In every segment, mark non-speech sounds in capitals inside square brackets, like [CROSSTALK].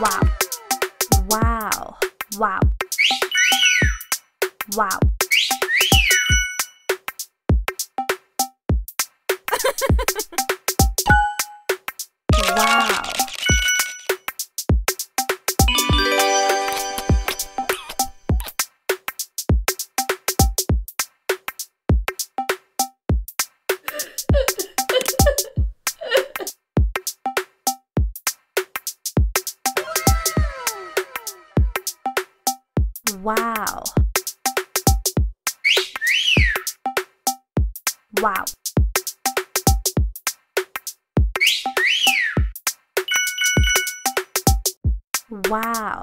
wow. Wow. Wow. Wow. [LAUGHS] Wow. Wow. Wow.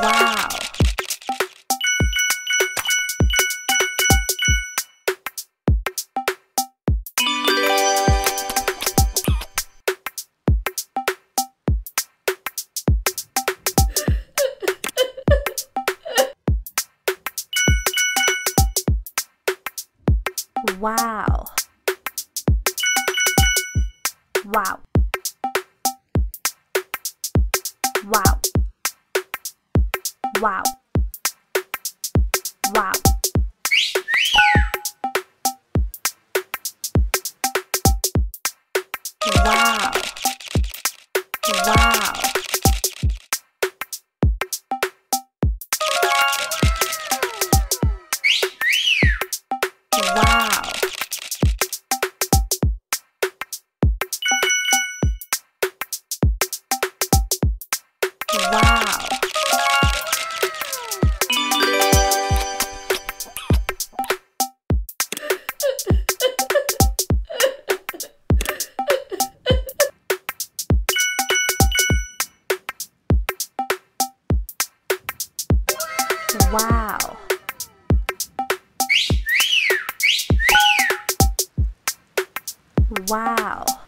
Wow. Wow. Wow. Wow. Wow. Wow. Wow. Wow.